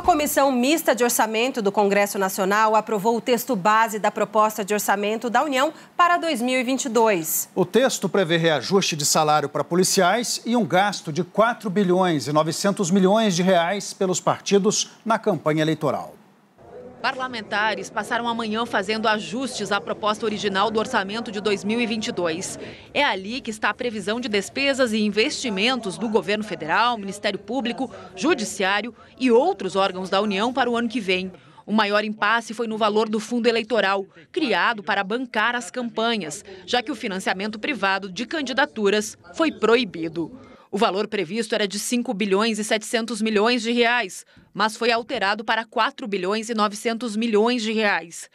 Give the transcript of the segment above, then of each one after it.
A Comissão Mista de Orçamento do Congresso Nacional aprovou o texto base da proposta de orçamento da União para 2022. O texto prevê reajuste de salário para policiais e um gasto de 4 bilhões e 900 milhões de reais pelos partidos na campanha eleitoral. Parlamentares passaram amanhã fazendo ajustes à proposta original do orçamento de 2022. É ali que está a previsão de despesas e investimentos do governo federal, Ministério Público, Judiciário e outros órgãos da União para o ano que vem. O maior impasse foi no valor do fundo eleitoral, criado para bancar as campanhas, já que o financiamento privado de candidaturas foi proibido. O valor previsto era de 5 bilhões e 700 milhões de reais, mas foi alterado para 4 bilhões e 900 milhões de reais.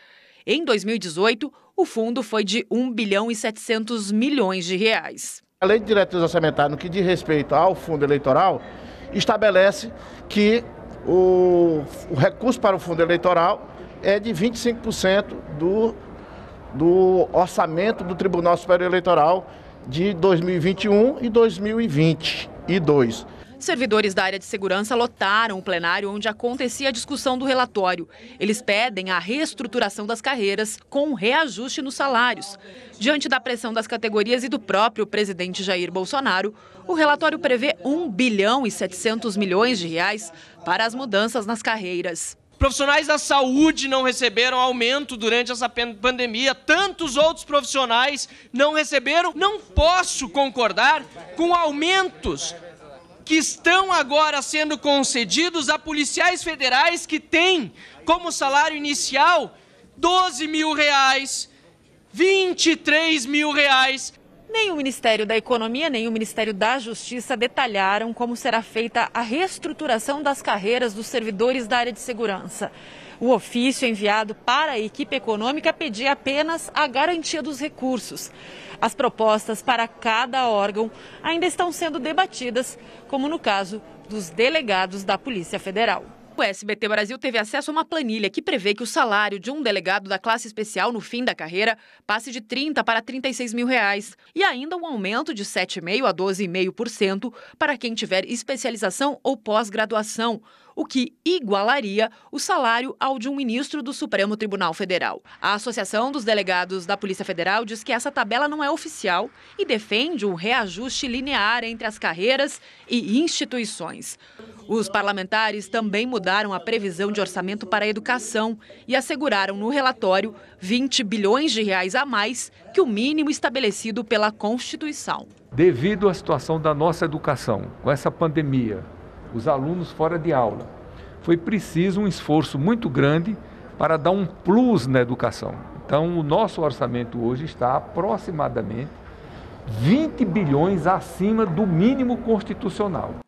Em 2018, o fundo foi de 1 bilhão e 700 milhões de reais. A lei de diretrizes orçamentárias, no que diz respeito ao fundo eleitoral, estabelece que o, o recurso para o fundo eleitoral é de 25% do, do orçamento do Tribunal Superior Eleitoral de 2021 e 2022. Servidores da área de segurança lotaram o plenário onde acontecia a discussão do relatório. Eles pedem a reestruturação das carreiras com reajuste nos salários. Diante da pressão das categorias e do próprio presidente Jair Bolsonaro, o relatório prevê 1 bilhão e 700 milhões de reais para as mudanças nas carreiras. Profissionais da saúde não receberam aumento durante essa pandemia, tantos outros profissionais não receberam. Não posso concordar com aumentos que estão agora sendo concedidos a policiais federais que têm como salário inicial 12 mil reais, 23 mil reais. Nem o Ministério da Economia nem o Ministério da Justiça detalharam como será feita a reestruturação das carreiras dos servidores da área de segurança. O ofício enviado para a equipe econômica pedia apenas a garantia dos recursos. As propostas para cada órgão ainda estão sendo debatidas, como no caso dos delegados da Polícia Federal. O SBT Brasil teve acesso a uma planilha que prevê que o salário de um delegado da classe especial no fim da carreira passe de 30 para 36 mil reais e ainda um aumento de 7,5% a 12,5% para quem tiver especialização ou pós-graduação, o que igualaria o salário ao de um ministro do Supremo Tribunal Federal. A Associação dos Delegados da Polícia Federal diz que essa tabela não é oficial e defende um reajuste linear entre as carreiras e instituições. Os parlamentares também mudaram a previsão de orçamento para a educação e asseguraram no relatório 20 bilhões de reais a mais que o mínimo estabelecido pela Constituição. Devido à situação da nossa educação, com essa pandemia, os alunos fora de aula. Foi preciso um esforço muito grande para dar um plus na educação. Então, o nosso orçamento hoje está aproximadamente 20 bilhões acima do mínimo constitucional.